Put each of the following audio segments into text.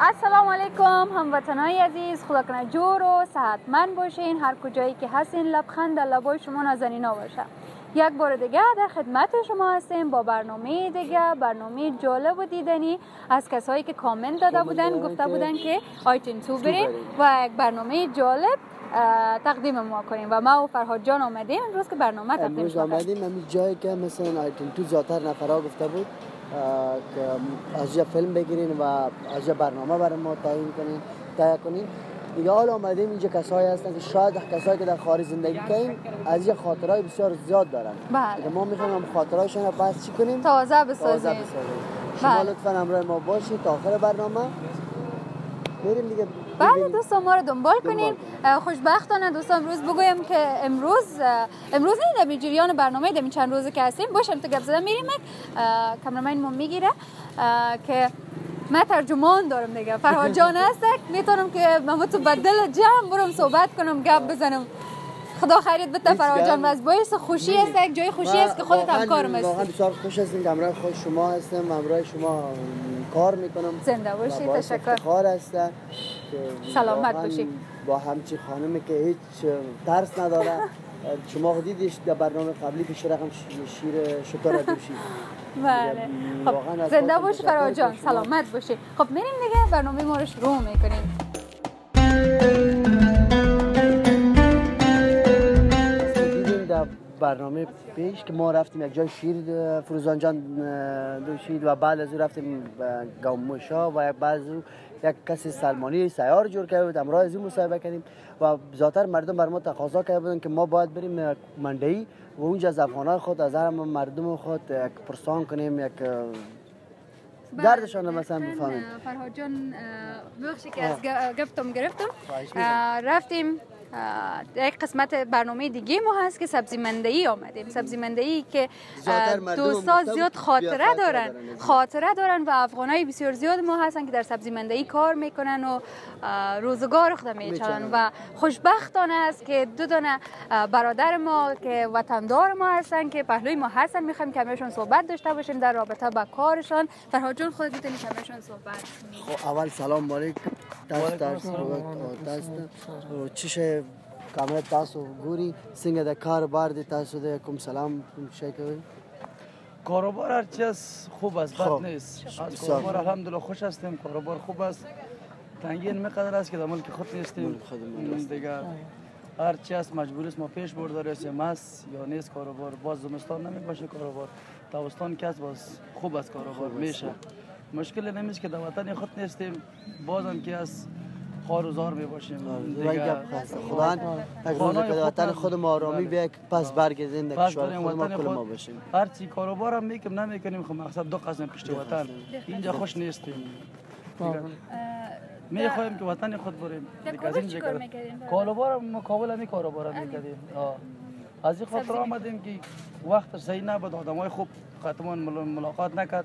السلام علیکم هموطنای عزیز خدا کنه جور و صحتمند باشین. هر کجایی که هستین لبخند در لبای شما نازنینا باشه. یک بار دیگه در خدمت شما هستیم. با برنامه دیگه برنامه جالب و دیدنی. از کسایی که کامنت داده بودن گفته بودن که آیتین تو بریم و یک برنامه جالب تقدیم ما کنیم و ما و فرهاد جان آمدیم. امروز که برنامه تقدیم امروز آمدیم. جایی که مثلا آیتین تو زیادتر نفرها گفته بود. که از فیلم بگیرین و از برنامه برای ما تعیین کنین تهیه کنین. دیگه حال آمدیم اینجا کسایی هستن که شاید کسایی که در خارج زندگی کنیم از یه خاطرهای بسیار زیاد دارن. بله. ما می‌خوایم هم خاطرهاشون رو پس چی کنیم؟ تازه بسازیم. شما بله. لطفا همراه ما باشید تا آخر برنامه. بریم دیگه. بله دوستان ما رو دنبال کنین. خوشبختانه دوستان امروز بگویم که امروز امروز نه در جریان برنامه در چند روزه که هستیم. باشم تو گپ زدن میریم. کامرامین ما می‌گیره. که من ترجمان دارم دیگه. فرهاد جان هست می‌تونم که من تو بدل جمع برم صحبت کنم گپ بزنم. خدا خیرت بده فرهاد جان. از باعث خوشی است یک جای خوشی است که خودت همکارم هستی. واقعا بسیار خوش هستیم. که همراه خود شما هستم. همراه شما کار می‌کنم. زنده باشی. تشکر افتخار هستم. سلامت باشی. با همچی خانمی که هیچ ترس نداره شما دیدیش در برنامه قبلی که شرقم شیر شکر دوشی. بله. خب زنده باشی فرهاد جان. سلامت باشی. خب میریم دیگه. برنامه ما رو شروع می‌کنیم. برنامه پیش که ما رفتیم یک جای شیر فروزان جان دوشید و بعد از او رفتیم گاموشا و بعد از او یک کسی سلمانی سیار جور کرده بود امراه از این مصاحبه کردیم و ذاتر مردم بر ما تقاضا کرده بودن که ما باید بریم منډی و اونجا از افغانای خود از هر مردم خود یک پرسان کنیم یک دردشان مثلا بفهمیم. فرهاد جان بخشی که از گفتم گرفتم. رفتیم. یک قسمت برنامه دیگه ما هست که سبزی مندهی آمدیم سبزی مندهی که دوستا زیاد خاطره دارن. خاطره دارن و افغانای بسیار زیاد ما هستن که در سبزی مندهی کار می‌کنن و روزگار خود میچنن و خوشبختانه است که دو دانه برادر ما که وطندار ما هستن که پهلوی ما هستن. می‌خوایم کمیشون صحبت داشته باشیم در رابطه با کارشان. فرهاد جون خود می‌تونی کمیشون صحبت خب اول سلام علیکم. دست دست دست چیشه کامل تاسو ګوري څنګه د کار بار دی تاسو د کوم سلام کوم شي کوي کاروبار هرچی از خوب است بد نیست. از کاروبار الحمدلله خوش هستیم کاروبار خوب است تنگین میقدر است که در ملک خود نیستیم. دیگه هرچی است. مجبور است ما پیش بردار هستیم. است یا نیست کاروبار باز زمستان نمی باشه کاروبار. تابستان کس باز خوب است کاروبار. میشه. مشکل نمیست که در وطن خود نیستیم. بازم که از خار و زار باشیم دیگه خدا یک روز که وطن خود ما آرامی بیا پس برگردیم در کشور خود ما کل ما باشیم. هر چی کاروبار هم می‌کنیم نمی‌کنیم خب مقصد دو قسم پشت وطن. اینجا خوش نیستیم. می خواهیم که وطن خود بریم. کار می‌کردیم کاروبار مقابل همی کاروبار می‌کردیم. از این خاطر آمدیم که وقت صحیح نبود. آدمای خوب خطمان ملاقات نکرد.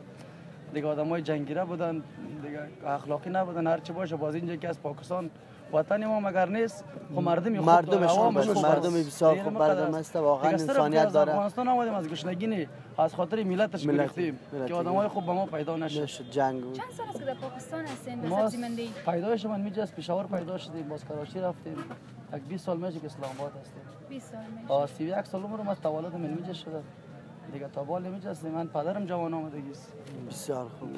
دیگه آدمای جنگیره بودن دیگه اخلاقی نبودن هر چی باشه باز اینجا که از پاکستان وطن ما مگر نیست؟ خب مردم خوب مردمش خوب مردم بسیار خوب مردم است واقعا انسانیت داره. افغانستان آمدیم از گشنگی از خاطر ملتش گرفتیم. که آدمای خوب به ما پیدا نشد. جنگ چند سال است که در پاکستان هستین؟ مندی پیدایش من میجه از پشاور پیدا شدیم باز کراچی رفتیم. یک 20 سال میشه که اسلام آباد هستیم. 20 سال میشه 31 سال عمرم از تولد من میجه شده. دیگه تا بال نمیجسته من پدرم جوان آمدگیست. بسیار خوب.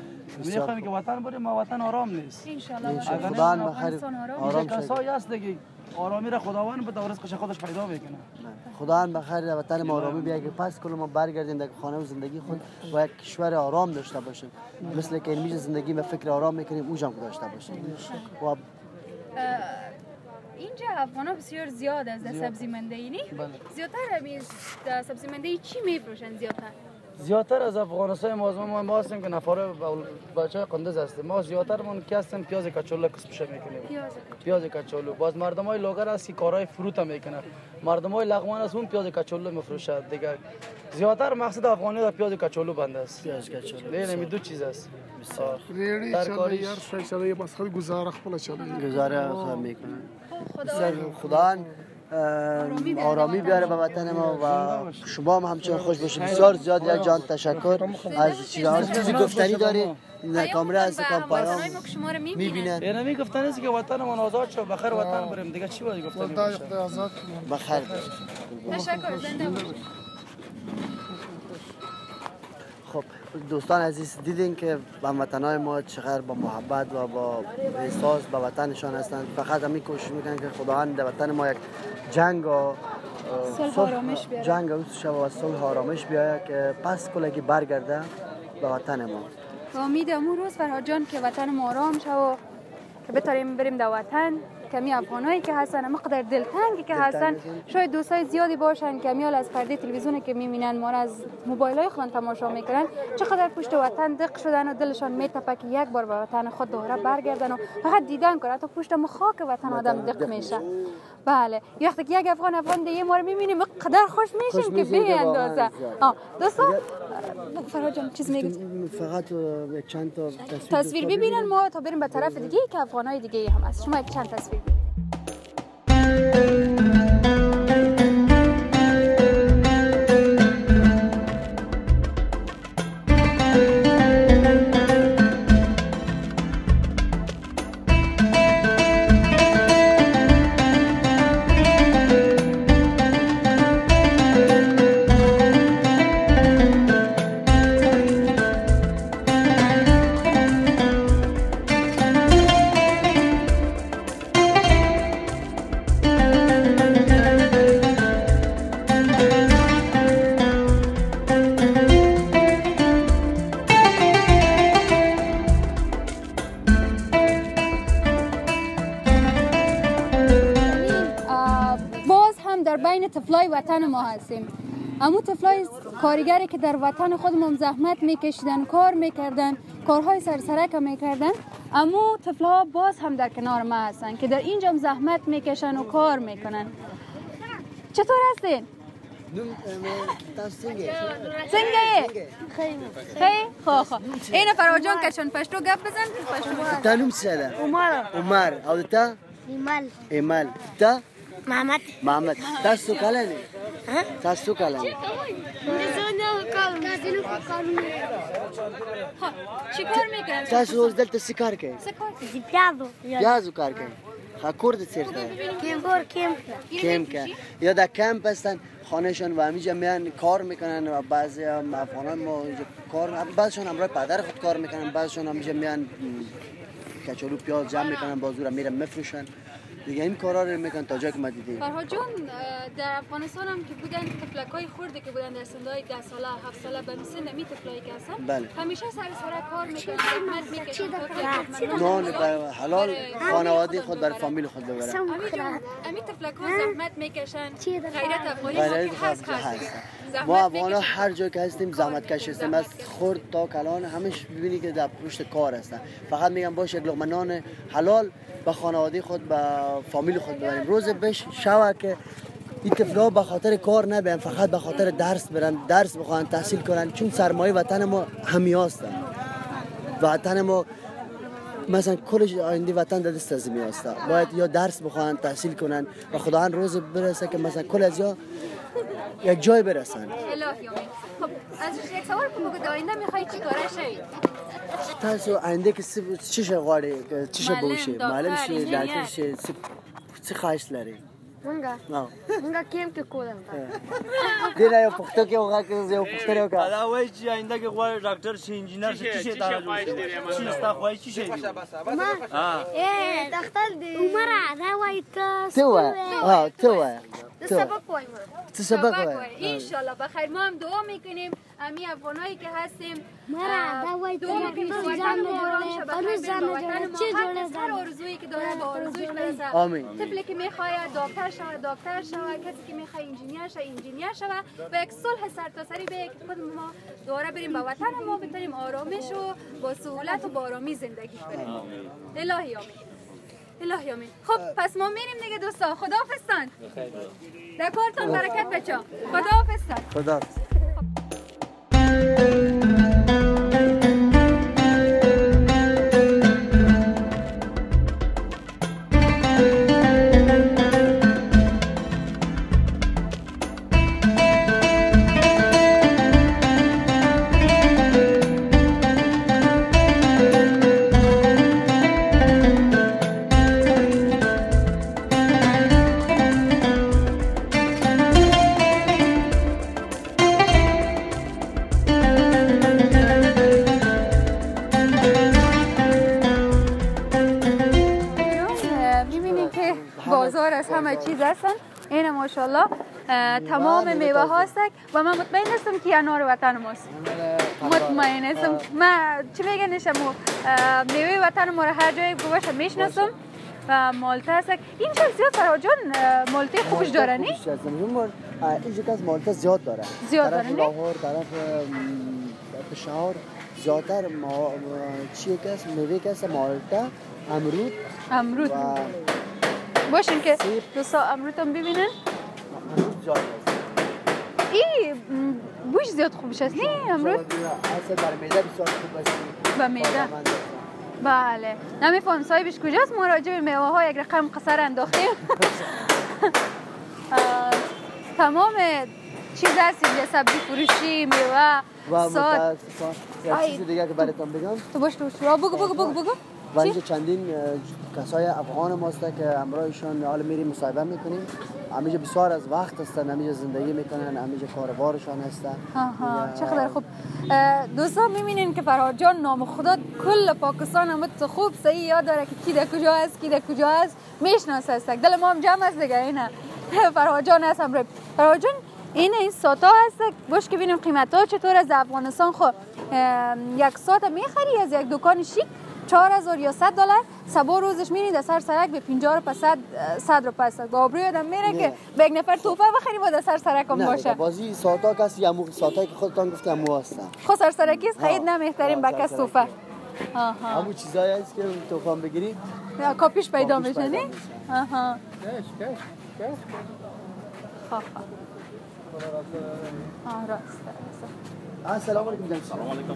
می‌خوایم که وطن بریم ما وطن آرام نیست. ان شاء الله خدا بخیر آرام کسایی هست دیگه. آرامی را خداوند به رزقش خودش پیدا می‌کنه. خدا بخیر در وطن ما آرامی بیا که پس کل ما برگردیم در خانه و زندگی خود و یک کشور آرام داشته باشیم. مثل که این زندگی و فکر آرام می‌کنیم اوجم داشته باشیم. و اینجا افغان بسیار زیاد از سبزی مندهی نی؟ بله. زیادتر همیز سبزی مندهی چی میفروشن زیادتر؟ زیادتر از افغانستان ما ما ما هستیم که نفر بچه های قندز هستیم. ما زیادتر من کی هستیم؟ پیاز کچولو کسبش می‌کنیم. پیاز پیاز کچولو باز مردم های لوگر است که کارهای فروت هم می‌کنه مردم های لغمان است اون پیاز کچولو میفروشد دیگه زیادتر مقصد افغانی در پیاز کچولو بند است. پیاز کچولو نه دو چیز است. بسیار. ترکاری یار شای بس خیلی گزاره خپل چلی گزاره خود می‌کنه خدا آرامی بیاره به وطن ما و شما هم همچنان خوش باشید. بسیار زیاد یک جان تشکر از چیزی گفتنی داری نه کامره هست کام پیام ما می‌بینن. می‌بینن. اینا می‌گفتن است که وطن من آزاد شد. بخیر وطن بریم. دیگه چی باید گفتن بخیر. تشکر. زنده باشید. خب دوستان عزیز دیدین که هموطنهای ما چقدر با محبت و با احساس به وطنشان هستند. فقط همین کوشش می‌کنن که خداوند در وطن ما یک جنگ و و آرامش بیاره. جنگ روز شب و صلح و آرامش بیاید که پس کلگی برگرده به وطن ما. و امید امون روز فرهاد جان که وطن ما آرام شد و که بتاریم بریم در وطن. کمی افغانایی که هستن مقدر دلتنگی که هستن. شاید دوستای زیادی باشن که میال از پرده تلویزیون که می‌بینن ما از موبایل های خودن تماشا می‌کنن چقدر پشت وطن دق شدن و دلشان میتپه که یک بار به وطن خود دوباره برگردن و فقط دیدن کنن حتی پشت ما خاک وطن آدم دق میشه. بله. یه وقتی که یک افغان افغان دیگه ما رو می‌بینیم قدر خوش میشیم که به اندازه دوستان فرهاد جان چیز میگی؟ فقط چند تا تصویر, تصویر ببینن ما تا بریم به طرف دیگه که افغانای دیگه هم هست. شما یک چند تصویر ببینید طفلای وطن ما هستیم. امو طفلای کارگری که در وطن خودمون زحمت میکشیدن کار می‌کردن کارهای سرسرک می‌کردن امو طفلها باز هم در کنار ما هستن که در اینجا هم زحمت می‌کشن و کار می‌کنن. چطور هستین؟ سنگه خیلی. خو خو این فراجان کشون پشتو گپ بزن. هست. تا نوم ساده عمر. عمر. او تا؟ ایمال. ایمال. تا؟ محمد محمد تاسو کلنه تاسو کلنه خب چیکار می‌کنن؟ تاسو اوس دلته څه کار کوي چه کار کوي؟ پیازو پیازو کار کوي ها کور د چیرته کیم بور کیم کم که یا در کمپ هستن خانهشان و همیجا میان کار می‌کنن و بعضی هم افغانان ما کار بعضشان همراه پدر خود کار می‌کنن بعضشان همیجا میان کچالو پیاز جمع می‌کنن بازور میرن مفروشن دیگه این کارا رو می‌کنن تا جایی که ما دیدیم. فرهاد جان اه، در افغانستان هم که بودن تفلک های خورده که بودن در سنهای ده ساله هفت ساله به مثل نمی تفلایی که هستن بله. همیشه سر سر کار می‌کنن. نان برای حلال خانواده خود برای فامیل خود ببرن امی تفلک ها؟ زحمت می‌کشن. غیرت افغانی ما غیرت که هست ما افغان. هر جا که هستیم زحمت کش هستیم از خورد تا کلان همش ببینی که در پشت کار هستن. فقط میگم باشه یک لقمه نان حلال به خانواده خود به فامیل خود ببریم. روز بش شوه که این به خاطر کار نبین فقط به خاطر درس برن درس بخوان تحصیل کنن چون سرمایه وطن ما همی هستن وطن ما مثلا کل آینده وطن در دست از باید یا درس بخوان تحصیل کنن. و خداوند روز برسه که مثلا کل از یا یک جای برسن. خب از یک سوال کنم که آینده می‌خوای چی کاره شوی تاسو آینده که چی شه که چی شه دکتر، معلم شي. ډاکټر شي څه خواهش لري مونږه نو مونږه کیم کې کولم دې نه یو پښتو کې وغه کې یو پښتو یو کا دا وایي چې آینده کې غواړي ډاکټر شي انجینر شي څه شي ته شي ستا خوښ شي شي ها اے دختر دی عمر دا وای ته ته وای ها ته وای سبق وای ما څه سبق وای انشالله بخیر ما هم دعا می‌کنیم امی افغانایی که هستیم مرا، دا وای تو وطن جان جوړه، بخیر جان جوړه، هر جوړه هر؟ آرزویی که داره به آرزویش برسه آمین. طفلی که می‌خواد دکتر شوه دکتر شوه کسی که می‌خواد انجینیر شوه انجینیر شوه و یک صلح سرتاسری به که خود ما دوباره بریم به وطن ما بتونیم آرامش و با سهولت و با آرامی زندگی کنیم الهی آمین الهی آمین خب پس ما میریم دیگه دوستا خداحافظتان در کارتان برکت بچه خداحافظتان خدا تمام میوه هاست و من مطمئن هستم که انار وطن ماست. مطمئن هستم من چی میگن شما اه، میوه وطن ما رو هر جای گوشه می‌شناسم و مالته هست این چه زیاد فراجان مالته خوبش داره نی؟ این کس مالتا زیاد داره. زیاد داره، نه؟ لاهور طرف پشاور زیادتر. ما چیه کس میوه کس مالتا امرود امرود. و باشین که. دوستا امرود هم ببینن. هست این م، بوش زیاد خوبش هست نی امرود اصلا میده بسیار خوب است به است. بله. نمیفهم صاحبش کجاست؟ ما راجع به میوه ها یک رقم قصر انداختیم تمام چیز هست اینجا سبزی فروشی میوه و ساد. چیز دیگه که براتون بگم. تو باش تو بگو بگو بگو بگو. و اینجا چندین کسای افغان ماست که همراهشان حالا میریم مصاحبه می‌کنیم. همیشه بسیار از وقت هستن همیشه زندگی می‌کنن همیشه کاربارشان هستن. آها چقدر خوب. دوستان می‌بینین که فرهاد جان نام خدا کل پاکستان هم تو خوب صحیح یاد داره که کی در کجا است کی در کجا است. می‌شناسه است. دل ما هم جمع است دیگه اینه فرهاد جان هست هم فرهاد جان این این ساتا هست. باش که ببینیم قیمت ها چطور از افغانستان خو یک سات می‌خری از یک دکان شیک 4000 یا 100 دلار سبا روزش میری در سر سرک به 50 روپه 100 100 روپه است با آبروی آدم میره نه. که به یک نفر توفه بخری و در سر سرک هم نه باشه بازی ساتا کسی همون ساتا که خودتان گفته همون هستن خود سرسرکیست خرید ها. نمیختاریم ها، با کس. توفه آها همون چیزایی هست که توفان بگیرید یا کاپیش پیدا میشه پیدا نی؟ میشه. آها خواه خواه. آه، راست راست. سلام علیکم جان سلام علیکم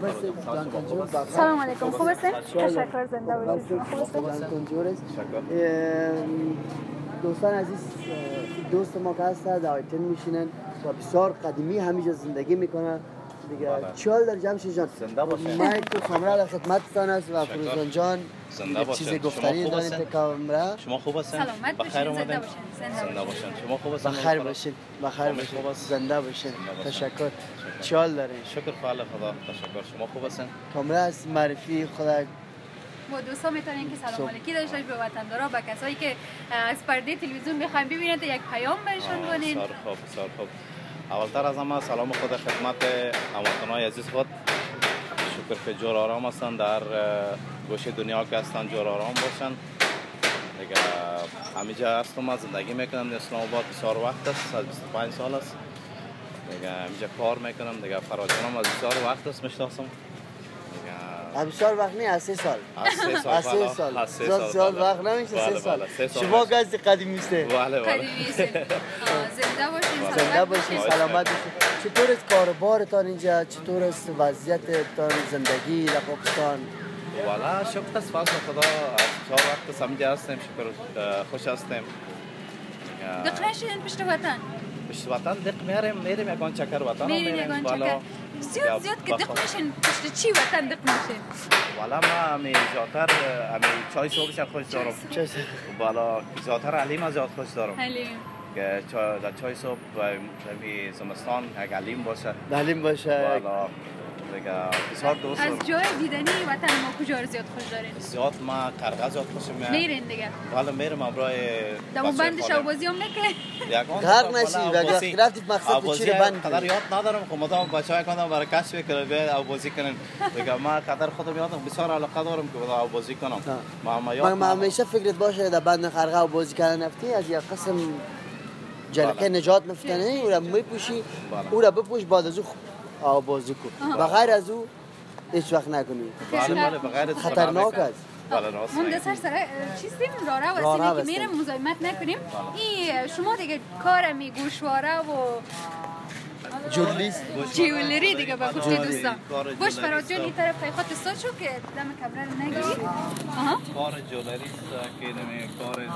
سلام علیکم. خوب هستین؟ تشکر زنده باشید. خوب هستین؟ دوستان عزیز دوست ما که هستن در آیتن میشینن و بسیار قدیمی همیشه زندگی می‌کنن. دیگه چال در جمشید جان زنده باشین. مایک و کامرا در خدمتتان است و فروزان جان. زنده یک باشین. چیز شما گفتنی خوب دارید هستین؟ به کامرا؟ شما خوب هستین؟ سلامت بخیر باشین، زنده اومدین؟ باشین، زنده باشین. باشین شما خوب هستین؟ بخیر باشید بخیر باشید زنده باشین. تشکر. چال دارین شکر فعل خدا تشکر. شما خوب هستین؟ کامرا است معرفی خدا. با دوستا می‌تونین که سلام. علیکی داشته به وطندارا به کسایی که از پرده تلویزیون بخواین ببینید یک پیام بهشون کنین. بسیار خوب بسیار خوب. اولتر از همه سلام خود خدمت هموطنهای عزیز خود. شکر که جور آرام هستن. در گوشه دنیا که هستن جور آرام باشن. دیگه همیجا هستم زندگی می‌کنم. در اسلام آباد بسیار وقت است از 25 سال است. دیگه همیجا کار می‌کنم دیگه. فراجانم از بسیار وقت است می‌شناسم. دیگه بسیار وقت نه از سه سال. از سه سال از سه بالا. سال. از زیاد سال. وقت نمیشه بله، سه سال. سه سال شما میشه. گز قدیمی است بله بله زنده باشین زنده سلامت باشین باشین. سلامت باشین. چطور است کاربارتان اینجا؟ چطور است وضعیتتان زندگی در پاکستان والا شکر است فضل خدا. از چهار وقت است همینجا هستیم. شکر خوش هستیم. دقیقه شدین پشت وطن. پشت وطن دق میریم میریم یکان چکر وطن میریم بالا. چکر. زیاد زیاد که دق میشین پشت چی وطن دق میشین والا ما همی زیادتر اه، همی چای صبحش خوش دارم. چه بالا زیادتر علیم از زیاد خوش دارم. حلیم که چای در چای صبح و همی زمستان یک علیم باشه. دلیم باشه. بالا دیگه بسیار دوست. از جای دیدنی وطن ما کجا رو زیاد خوش دارین زیاد ما قرقه زیاد خوشم میاد میرین دیگه والا میرم امرای دمو بند شوبازی هم نکنه غرق دفعه نشی بالا و رفتید مقصد چی رو بند قدر؟ یاد ندارم خب مدام بچه های کنم برای کشف کنم بیا آبازی کنن دیگه ما قدر خودم یادم بسیار علاقه دارم که بدا آبازی کنم. ما ما یاد من من ندارم. همیشه فکرت باشه در بند خرقه و بازی کردن نفتی از یک قسم جلقه بله. نجات میفتنه او را میپوشی بله. او را بپوش بعد از او آب بازی کن بغیر از او هیچ وقت نکنی بله بله خطرناک است. بله من. در سر چیستیم راه و رو که. میرم مزاحمت نکنیم. این شما دیگه کار می گوشواره و جورلیست جیولری دیگه با گفتی جولی، دوستان. باش جولری فراز جان است. این طرف خیخات استاد شو که دم کمره رو نگیری آها. کار جولری است که نمی کار نمی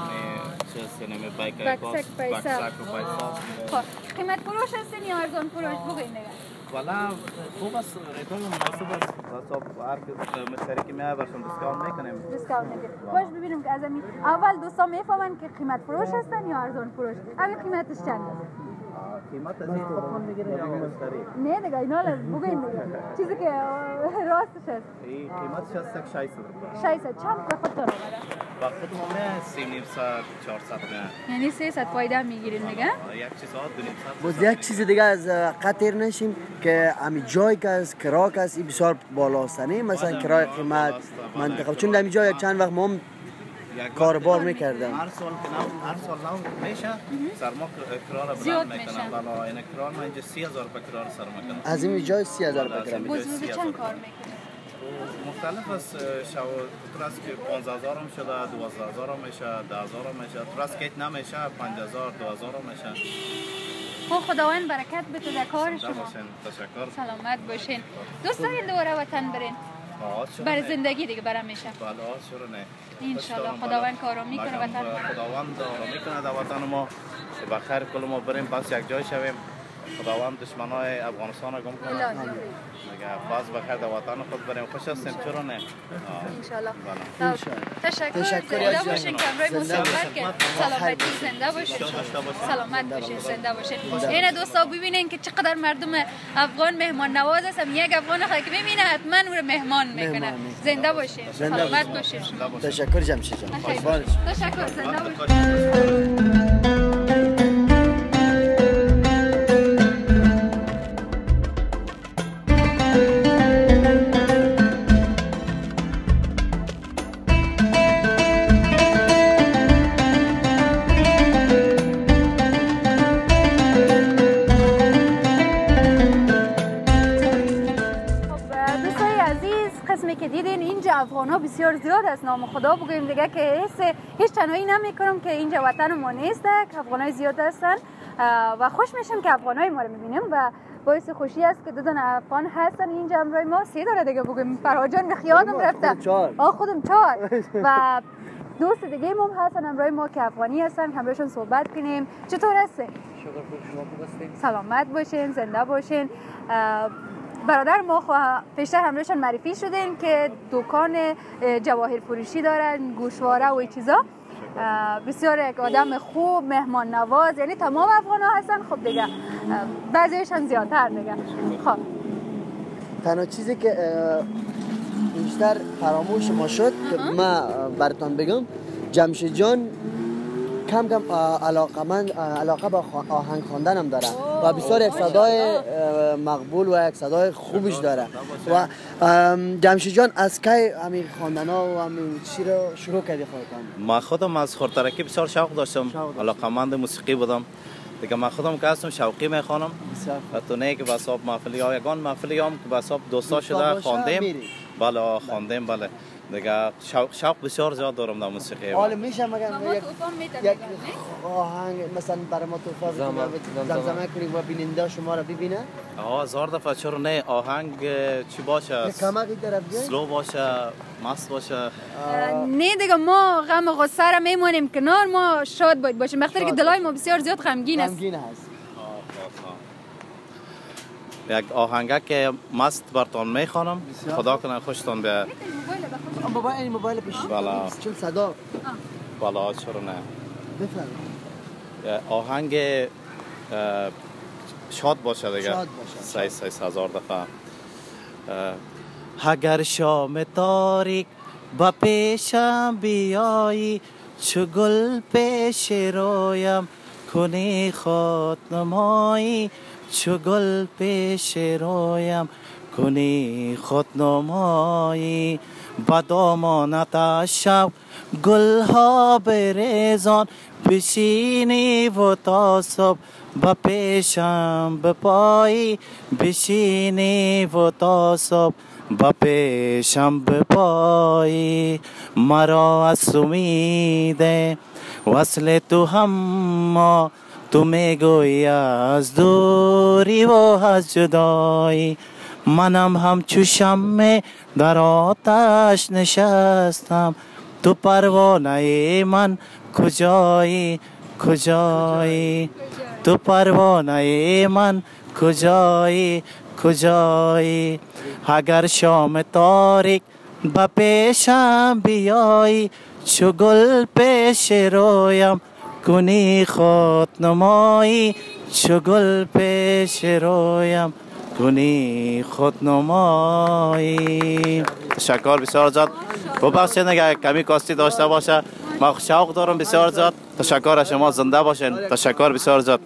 چه نمی بایک بکسک پیسا. و خب قیمت فروش هستین یا ارزان فروش بگین دیگه والا خوب است rate م مناسب است حساب هر که مشتری که میاد برشون discount می‌کنیم discount میگه باش ببینیم که از اول دوستان می‌فهمن که قیمت فروش هستن یا ارزان فروش اگه قیمتش چند است قیمت از این می‌گیره یا مشتری نه دیگه اینا دیگه چیزی که راستش است این قیمتش از تک 600 روپیه 600 چند به خودتون آمده با خود ما نه ساعت 400 نه یعنی 300 فایده می‌گیرین دیگه یک چیز ها دو نیم ساعت باز یک چیز دیگه از قطر نشیم که همین جای که از کرا که است این بسیار بالاستنه مثلا کرای قیمت منطقه چون در جای چند وقت ما کاربار می‌کردم. هر سال که نو هر سال نو میشه سرما زیاد بلند. می‌کنم بالا این کرار من اینجا 30000 روپیه کرار سر می‌کنم. از این جای سی هزار روپیه کرم روز روز چند کار می‌کنین مختلف است شو است که 15000 هم شده 12000 هم میشه 10000 هم میشه. است که نمیشه 5000 2000 هم میشه. خب خداوند برکت بده در کار شما. باشین. تشکر. سلامت باشین. دوست دارین دوباره وطن برین. برای. زندگی دیگه برای میشه بله شروع نه انشالله خداوند. کارو می‌کنه وطن. خداوند آرامی کنه در وطن ما بخیر کل ما بریم پس یک جای شویم خداوند دشمنای افغانستان رو گم کنه. مگه باز بخیر در وطن خود بریم. خوش هستیم چرا نه. انشالله بله. تشکر. تشکر زنده. باشین. که زنده مصاحبت کرد سلامتی. زنده باشین. سلامت باشین. زنده باشین. این دوستا ببینین که چقدر مردم افغان مهمان نواز هستم یک افغان خواهد که ببینه حتما او رو مهمان می‌کنه. زنده باشین. سلامت باشین. تشکر جمشید جان. تشکر. زنده باشین. بسیار زیاد است نام خدا بگویم دیگه که هیچ هیچ تنهایی نمی‌کنم که اینجا وطن ما نیست که افغان های زیاد هستن. و خوش میشم که افغان های ما رو می‌بینیم و باعث خوشی است که دو دن افغان هستن. اینجا امروی ما سی داره دیگه بگویم فرهاجان به خیالم رفته. آه خودم چهار. و دوست دیگه هم هستن امروی ما که افغانی هستن همراهشون صحبت کنیم. چطور هستین؟ سلامت باشین زنده باشین. برادر ما پیشتر همراهشان معرفی شدین که دکان اه، جواهر فروشی دارن گوشواره و چیزا. بسیار یک آدم خوب مهمان نواز یعنی تمام افغان ها هستن. خب دیگه بعضیشان زیادتر دیگه. خب. تنها چیزی که بیشتر فراموش ما شد که ما براتون بگم جمشید جان کم کم علاقه من علاقه به آهنگ خواندن هم داره و بسیار یک صدای مقبول و یک صدای خوبش داره و ام، جمشید جان از کی همین خواندن ها و همین چی رو شروع کردی خودتان؟ ما خودم از خورترکی بسیار شوق داشتم. داشت. علاقمند موسیقی بودم. دیگه من خودم که هستم شوقی می‌خوانم. و تو نه که بس آب محفلی ها یگان محفلی هم که بس آب دوستا شده باشه، خواندیم. بله خواندیم بله. دیگه شوق, شوق بسیار زیاد دارم در موسیقی حالا میشه مگر یک یک آهنگ مثلا برای ما توفا زمزمه کنیم و بیننده شما رو ببینه؟ آه هزار دفعه چرا نه؟ آهنگ چی باشه؟ طرف. سلو باشه مست باشه. نه دیگه ما غم و غصه را میمونیم کنار ما شاد باید باشیم. بخاطر که دلای ما بسیار زیاد غمگین است. غمگین هست یک آهنگه که مست برتان می‌خوانم. خدا کنه خوشتان به موبایل این موبایل پیش بله. چون صدا. بالا چرا نه. بفرمایید. آهنگ شاد باشه دیگه. شاد باشه. سای سای هزار دفعه. اگر شام تاریک با پیشم بیایی چو گل پیش رویم کنی خود نمایی چو گل پیش رویم کنی خود نمایی با دامانت شب گل ها بریزان بشینی و تا صبح با پیشم به پایی بشینی و تا صبح با پیشم به پایی مرا از امیده وصل تو هم ту мегӯӣ аз дурӣ ву аз ҷудоӣ манам ҳамчу шамме дар оташ нишастам. Ту парвонаи ман куҷоӣ куҷоӣ? Ту парвонаи ман куҷоӣ куҷоӣ? Агар шоми торик ба пешам биёӣ чу гул пеши рӯям کنی خود نمایی چو گل پیش رویم. کنی خود نمایی. تشکر بسیار زیاد. ببخشید اگر کمی کاستی داشته باشه. ما شوق دارم بسیار زیاد. تشکر از شما زنده باشین. تشکر بسیار زیاد.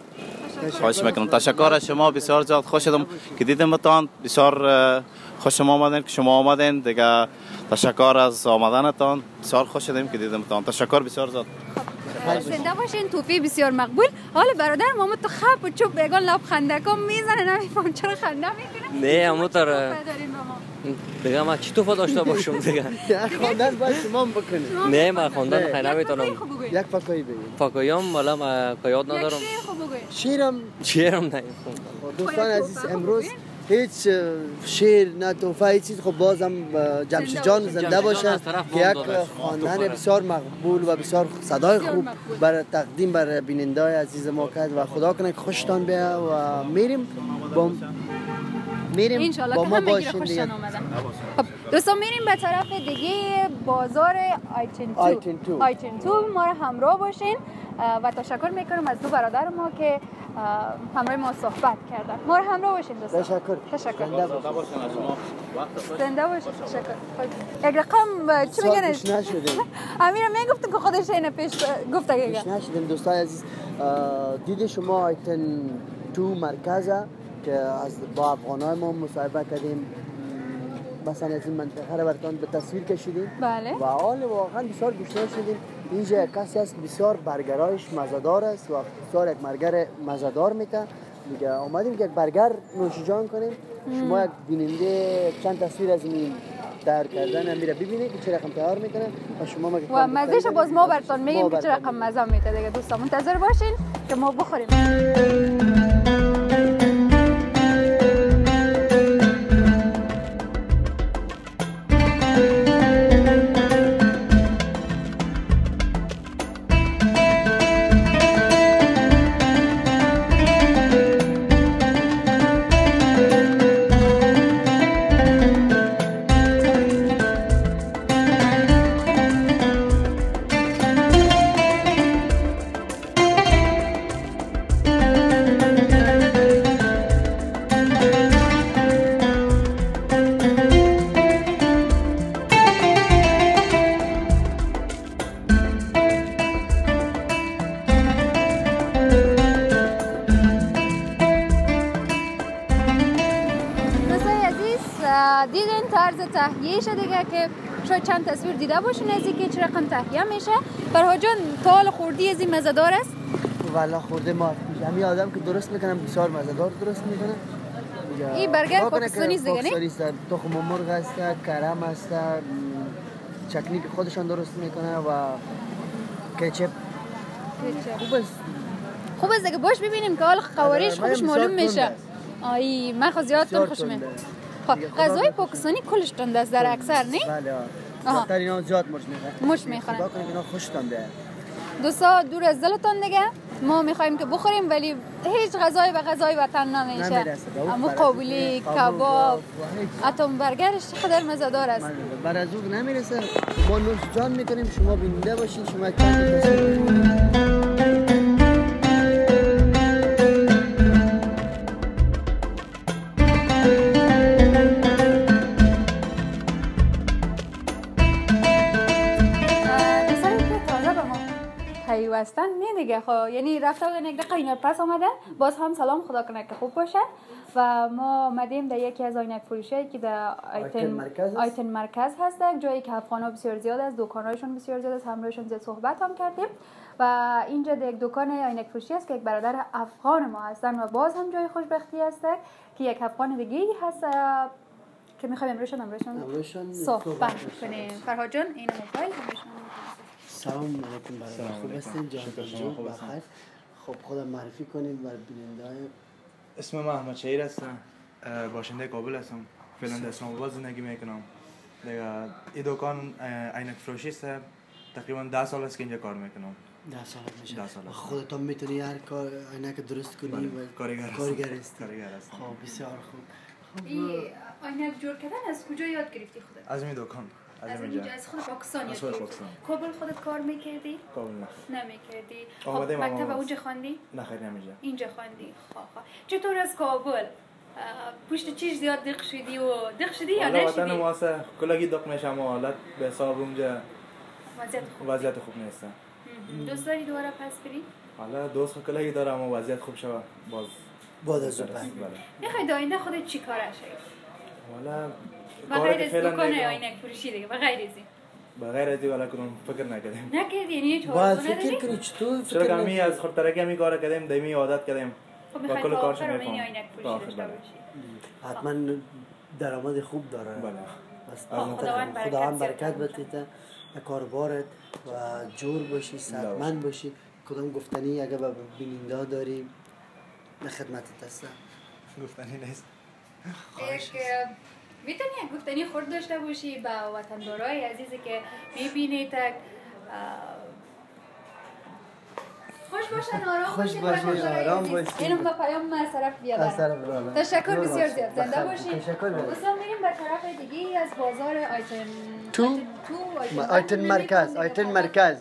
خواهش می‌کنم. تشکر از شما بسیار زیاد. خوش شدم که دیدم تان بسیار اه، خوش شما آمدین که شما آمدین. دیگه تشکر از آمدنتان. بسیار خوش شدیم که دیدم تان تشکر بسیار زیاد. زنده باشین توفی بسیار مقبول. حالا برادر محمد تو خب و چوب بگان لب خندکم می‌زنه نمیفهم چرا خنده می‌کنه؟ نه همون تر ما؟ دیگه من چی توفا داشته باشم؟ دیگه یک خواندن باید شما هم بکنید. نه من خواندن خیلی نمی‌تونم. یک فکایی بگید فاکویام مالا من که یاد یک ندارم. شیرم. شعرم نه دوستان عزیز امروز هیچ شیر نه توفه هیچ چیز خب بازم جمشید جان زنده باشه که یک. خواندن. بسیار مقبول و بسیار صدای خوب. برای تقدیم بر بیننده عزیز ما کرد و خدا کنه که خوشتان بیا و میریم با میریم با ما باشین خوششان دیگه خب دوستان میریم به طرف دیگه بازار آیتن تو آیتن تو. ما رو همراه باشین و تشکر می‌کنم از دو برادر ما که اه، همراه ما صحبت کردن. ما رو همراه باشین دوستان. تشکر. تشکر. زنده باشین. زنده باشین تشکر. یک رقم چی میگن؟ پیش نشدیم. امیرم می‌گفتن که خودش اینه پیش پیش گیگه نشدیم. دوستان عزیز اه، دید شما آیتن تو مرکزه که از با افغانای ما مصاحبه کردیم. مثلا از این منطقه رو براتون به تصویر کشیدیم. بله. و حال واقعا بسیار گوشتار شدیم. اینجا یک کسی است بسیار برگرایش مزدار است و بسیار یک برگر مزدار میته. دیگه آمدیم که یک برگر نوشیجان کنیم. شما یک بیننده چند تصویر از این تیار کردن میره ببینید که چه رقم تیار می‌کنه و شما مگه و مزهش باز ما براتون میگیم که چه رقم مزه میده. دیگه دوستان منتظر باشین که ما بخوریم. اه، دیدین طرز تهیهش دیگه که شاید چند تصویر دیده باشین از اینکه چه رقم تهیه میشه. برها جان تا حال خوردی از این مزدار است؟ والا خورده ما همین آدم که درست می‌کنم بسیار مزدار درست می‌کنه. دیگه این برگر پاکستانی دیگه، نه؟ تخم مرغ است کرم است چکنی که خودشان درست می‌کنه و کچپ. خوب است. خوب است دیگه. باش ببینیم که حال خواریش آره، خوبش من معلوم میشه. آی من خود زیاد خوش تند خب غذای. پاکستانی کلش تند است در اکثر نه بله آه. آها. اینا زیاد مش می‌خواه مش می‌خورن. کنه که اینا خوشتان بیاد دوستا دور از دلتان دیگه ما می‌خوایم که بخوریم ولی هیچ غذای به غذای وطن نمیشه اما قابلی. کباب. حتی برگرش چقدر مزدار است بر از نمی‌رسه ما نوش جان می‌کنیم شما بیننده باشین شما پیوستن نه دیگه خب. یعنی رفته بودن یک دقیقه اینا پس آمدن باز هم سلام خدا کنه که خوب باشه و ما آمدیم در یکی از آینک فروشی که در آیتن مرکز. آیتن مرکز هست. جایی که افغان بسیار زیاد است دکانهایشون بسیار زیاد است. همراهشون زیاد صحبت هم کردیم. و اینجا در یک دکان آینک فروشی است که یک برادر افغان ما هستن و باز هم جای خوشبختی است که یک افغان دیگه هست. که می‌خوایم امروزشون امروزشون امروزشان صحبت کنیم. فرهاد جان این موبایل سلام علیکم برادر خوب هستین جان جو بخیر خب خودم معرفی کنید بر بیننده های اسم من احمد شهیر هستم. باشنده کابل هستم. فعلا در اسلام آباد زندگی می‌کنم. دیگه این دکان عینک فروشی است. تقریبا ده سال است که اینجا کار می‌کنم. ده سال میشه. ده سال. خودتان می‌تونی هر کار عینک درست کنی بله، و کارگر هستم. کارگر هستم. خب بسیار خوب. خب این آینک جور کردن از کجا یاد گرفتی خودت؟ از این دکان. از اینجا. از خود پاکستان از خود پاکستان. کابل خودت کار می‌کردی؟ کابل نه نمی‌کردی. خب مکتب اونجا خواندی؟ نه خیر نمیجا اینجا. خواندی. خب خب. چطور از کابل؟ پشت چیش زیاد دق شدی و دق شدی یا حالا وطن نشدی ما سه کلگی دق میشه اما حالت به حساب اونجا وضعیت خوب. وضعیت خوب نیست. دوست داری دوباره پس بری؟ حالا دوست خود کلگی داره اما وضعیت خوب شوه. باز بعد از بله. می‌خوای آینده خودت چی کاره شی حالا و غیر از فعلا دکان دیگه عینک فروشی دیگه و غیر ازی بغیر از والا کدوم فکر نکردیم نکردی یعنی باید آرزو فکر کنی چطور چرا فکر همی از خود ترکی همی کار کردیم دیمی عادت کردیم. خب با کل کارش داشته بله. حتما درآمد خوب داره. بله. خداوند برکت. بتیته کاربارت و جور باشی صحتمند باشی. کدام گفتنی اگه به بیننده داری؟ به خدمتت هستم. گفتنی نیست. می‌تونی یک گفتنی خورد داشته باشی با وطندارای عزیزی که می‌بینی تک خوش باشن آرام خوش وطندارای آرام. باشین. اینم با پیام من از طرف. تشکر بسیار. زیاد زنده. باشین تشکر. دوستان میریم به طرف دیگه از بازار آیتن تو؟ I-ten ما- مرکز I-ten. مرکز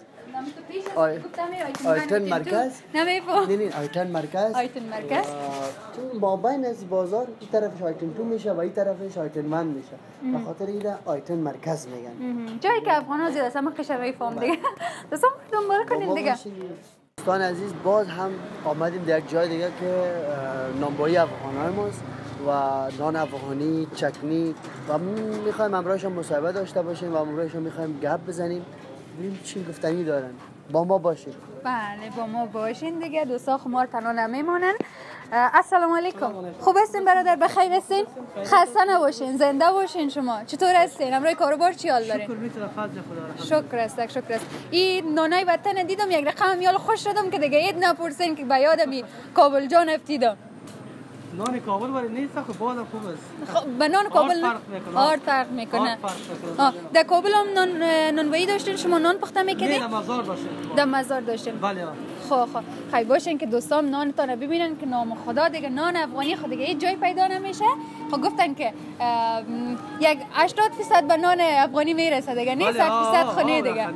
I-ten. مرکز؟ نمی‌فهم. نه نه I-ten مرکز I-ten مرکز تو ما بین از بازار این طرفش I-ten تو میشه و این طرفش I-ten من میشه. به خاطر اینه I-ten مرکز میگن. جایی که افغان ها زیاد هستن قشنگی فهم دیگه. دوستان دنبال کنین ما دیگه. دوستان عزیز باز هم آمدیم در یک جای دیگه که نانبایی افغان ماست و نان افغانی چکنی و می‌خوایم امرایشان مصاحبه داشته باشیم و امرایشان می‌خوایم گپ بزنیم. ببینیم چی گفتنی دارن. با ما باشید بله با ما باشین دیگه. دوستا خمار تنها نمیمونن اه، السلام علیکم. خوب هستین برادر؟ بخیر هستین؟ خسته نباشین. زنده باشین شما. چطور هستین؟ امروز کاروبار چی حال دارین؟ شکر است شکر است. این نانای وطن دیدم یک رقم یال خوش شدم که دیگه اید نپرسین که به یادم کابل جان افتیدم. نان کابل ولی نیست خب باز خوب است خب به نان کابل فرق می‌کنه. آر فرق می‌کنه در کابل هم نان نانوایی داشتین شما نان پخته نه می‌کردین در مزار داشته در مزار داشتین بله خب خب خیلی باشین که دوستان نانتان ببینن که نام خدا دیگه نان افغانی خود دیگه هیچ جای پیدا نمیشه خب گفتن که یک 80 درصد به نان افغانی می‌رسه دیگه نیست 100 درصد خونه دیگه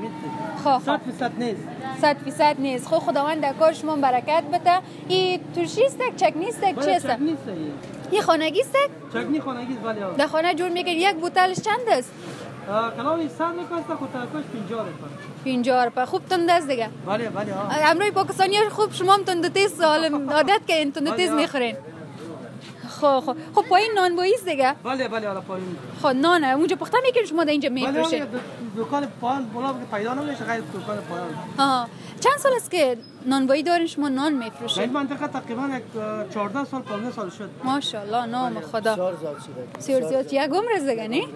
خب صد خب فیصد نیست. 100 درصد نیست. خب خداوند در کار شما برکت بده. این ترشی است چکنی است چی بله است این. این خانگی است چکنی خانگی است بله در خانه جور می‌کنی یک بوتلش چند است؟ کلامی صد میکنست خود ترکش پینجا میکن 50 روپه خوب تند است دیگه. بله بله. امروی پاکستانی خوب شما هم تند تیز حال عادت که این تند تیز بله. می‌خورین. خب خب. خب پایین نان باییست دیگه. بله بله حالا پایین. خب نان اونجا پخته می‌کنین شما در اینجا بله آه، دو- دکان پایان بالا پیدا نمیشه غیر دکان پایان ها چند سال است که نانوایی دارین؟ شما نان در این منطقه تقریبا یک اه، 14 سال 15 سال شد. ماشاءالله نام خدا. بسیار زیاد شده. بسیار زیاد. یک عمر دیگه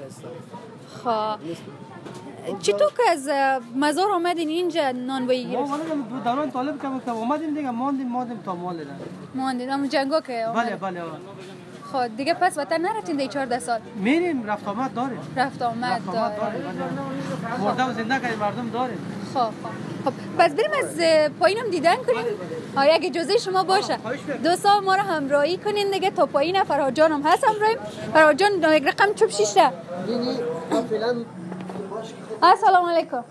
خب چطور که از مزار آمدین اینجا نانوایی ما گرفت والا دوران طالب که اومدیم دیگه ماندیم ماندیم تا مال دیدن ماندین. اما جنگا که بله آمدین بله آه. خب دیگه پس وطن نرفتین در 14 سال. میریم رفت آمد داریم. رفت آمد داریم. مرده و زنده که مردم داریم. خب خب. خب پس بریم از پایینم دیدن کنیم. آه اگه اجازه شما باشه. دوستا ما رو همراهی کنین دیگه. تا پایین فرهاد جان هم هست همراهیم. فرهاد جان یک رقم چوب شیشه السلام علیکم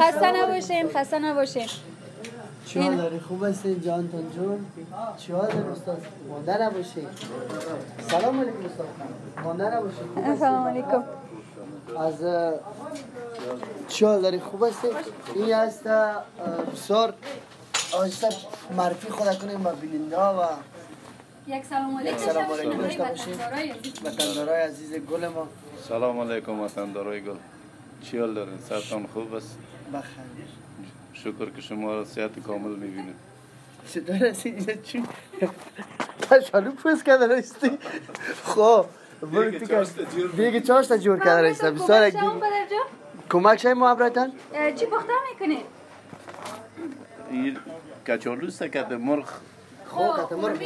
خسته نباشین خسته نباشین چی حال داری خوب هستی جانتون جون. چی حال داری استاد مانده نباشی. سلام علیکم استاد مانده نباشی؟ السلام علیکم. از حال داری خوب هستی؟ این هست اه، بسیار آهسته معرفی خود کنیم با بیننده و یک سلام علیکم. سلام علیکم. داشته عزیز. وطندارای عزیز گل ما. سلام علیکم وطندارای گل. چی حال دارین؟ صحتان خوب است؟ بخیر. شکر که شما را صحت کامل می‌بینیم. چطور هستی؟ اینجا چی؟ تشالو پوز کرده راستی. خب دیگه چهار تا جور کرده راستی. کمک بسیار جان؟ کمک شای محبتن اه، چی پخته می‌کنید این کچالو است که در مرغ. خب کتا مرغ.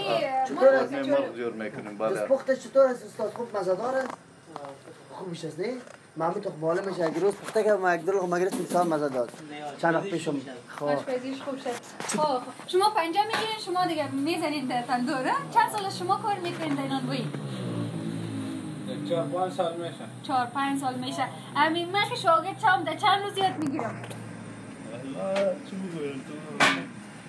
چطور قرمه مرغ جور می‌کنیم دست بله. پختش چطور است استاد؟ خوب مزدار است خوبش است نه؟ معمول تو معلومش اگه روز پخته که ما یک دل مگرس مثال مزه داد. چند وقت پیشم خب. آشپزیش خوب شد. خب خب. شما پنجه می‌گیرین؟ شما دیگه می‌زنید در تندوره چند سال شما کار می‌کنید در نانوایی چهار پنج سال میشه. چهار پنج سال میشه. همین من که شاگرد چم در چند روز یاد می‌گیرم؟ چی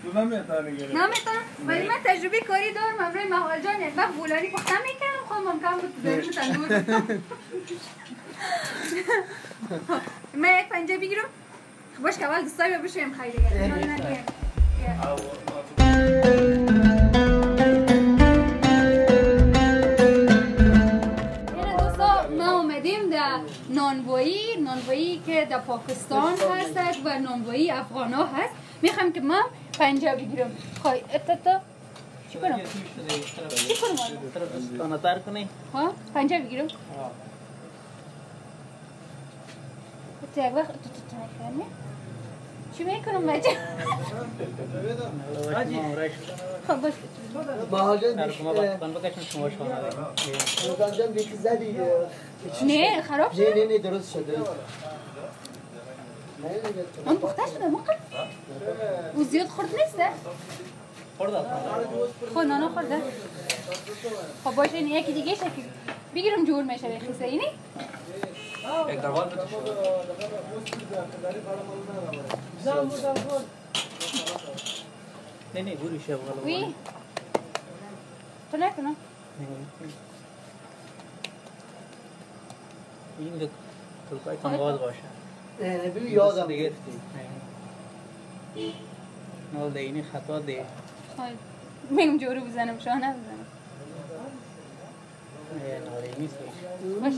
تو نمی‌تونی نمی‌تونم؟ ولی من تجربه کاری دارم امروی محال جان یک وقت بولانی پخته می‌کنم. خب ممکن بود تو تندور من یک پنجه بگیرم باش که اول دستای بشویم خیلی دیگه نانوایی نانوایی که در پاکستان هست و نانوایی افغان ها هست می‌خوام که من پنجه بگیرم خواهی اتتا چی کنم؟ چی کنم؟ تر کنی؟ ها؟ پنجه بگیرم؟ تو یک وقت تو تو چی می‌کنم بچه؟ خب باش نه خراب شده؟ نه نه درست شده اون پخته شده موقع؟ او زیاد خورد نیسته؟ خورده خود نانا خورده؟ خب باشه این یکی دیگه شکل بگیرم جور میشه بخیسه اینی؟ یک نه نه گوری شه وی؟ تو نکنم. این دو کلپای کم باز باشه. نه نه ببین یادم گرفتی نال اینی خطا ده میگم جورو بزنم باش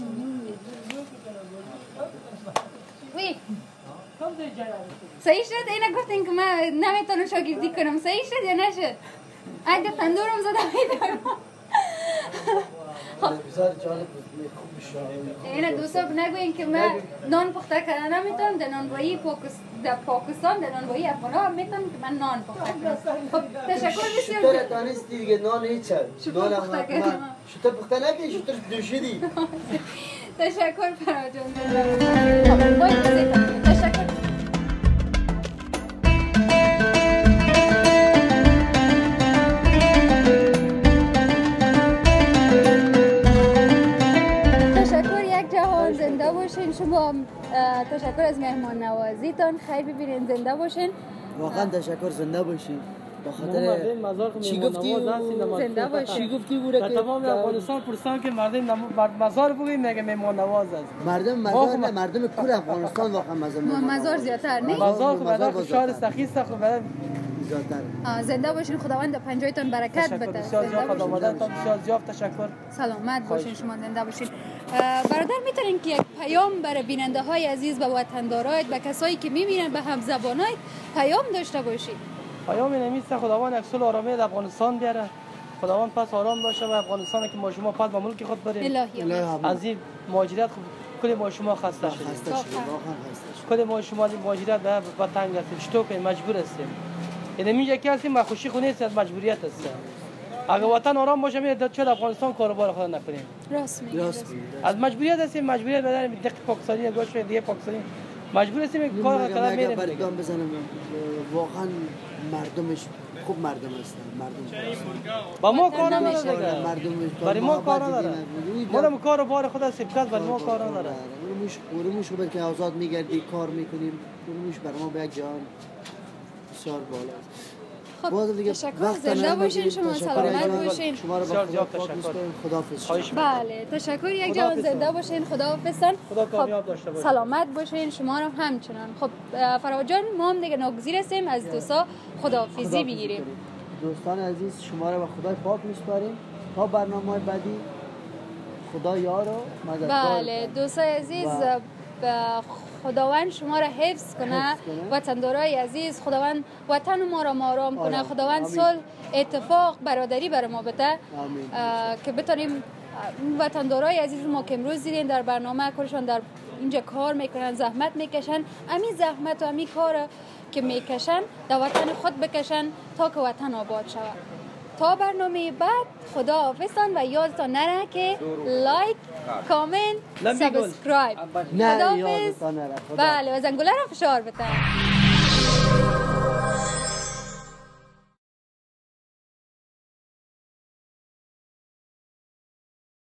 وی. صحیح شد؟ اینه گفتین که من نمی‌تونم شاگردی کنم. صحیح شد یا نشد؟ اگه تندورم زده میدارم اینه دوستا نگوین که من نان پخته کردن نمی‌تونم در نانوایی در پاکستان در نانوایی افغان هم می‌تونم که من نان پخته کنم. خب تشکر بسیار شطور تانستی دیگه نان هیچ پخته کردم. شطور پخته نکنی شطور دوشیدی. تشکر فراجان تشکر شما تشکر از مهمان نوازیتان خیر ببینین زنده باشین. واقعا تشکر زنده باشین. با خاطر چی گفتی؟ زنده باشین. چی گفتی بوده که تمام افغانستان پرسان که مردم مزار بگیم میگه مهمان نواز است مردم مزار نه مردم کور افغانستان واقعا مزار مزار زیادتر نه مزار خب بعد شهر خب بعد زنده باشین خداوند پنجایتان برکت بده. بسیار زیاد بسیار زیاد تشکر. سلامت باشین شما زنده باشین. برادر می‌تونین که یک پیام برای بیننده های عزیز و وطندارایت و کسایی که می‌بینن به هم زبانایت پیام داشته باشید پیام نمیسته خداوند یک سال آرامی در افغانستان بیاره. خداوند پس آرام باشه و افغانستان که ما شما پس به ملک خود بریم. از این مهاجرت کل ما شما خسته شدیم کل ما شما مهاجرت به وطن هستیم. چطور مجبور هستیم. یعنی میگه که هستیم خوشی خونه از مجبوریت هستیم اگه وطن آرام باشه می چرا افغانستان کاروبار خود نکنیم راست میگی از مجبوریت هستیم مجبوریت بدن دق پاکستانی گوش دیگه پاکستانی مجبور هستیم کار کردن بریدان بزنم واقعا مردمش خوب مردم هستن مردم با ما کار نداره مردم برای ما کار نداره ما هم کار بار خود سبکت برای ما کار نداره اونموش اونموش رو که آزاد میگردی کار می‌کنیم اونموش برای ما به یک جان بسیار بالا خب تشکر زنده باشین شما سلامت باشین. شما رو با خدا خداحافظ بله تشکر. یک جان زنده باشین خداحافظن خدا کامیاب داشته باشین سلامت باشین شما رو همچنان. خب فراد جان ما هم دیگه ناگزیر هستیم از دوستا خداحافظی بگیریم دوستان عزیز شما رو به خدای پاک میسپاریم. تا برنامه بعدی خدا یار و مددگار. بله دوستان عزیز خداوند شما را حفظ کنه. وطندارای عزیز خداوند وطن ما را آرام کنه. خداوند صلح اتفاق برادری بر ما بده. که بتونیم وطندارای عزیز ما که امروز دیدین در برنامه کلشان در اینجا کار می‌کنن زحمت می‌کشن. امی زحمت و امی کار که می‌کشن در وطن خود بکشن تا که وطن آباد شود. تا برنامه بعد خدا حافظتان و یادتان نره که like comment subscribe خدا. حافظ بله و زنگوله رو فشار بتن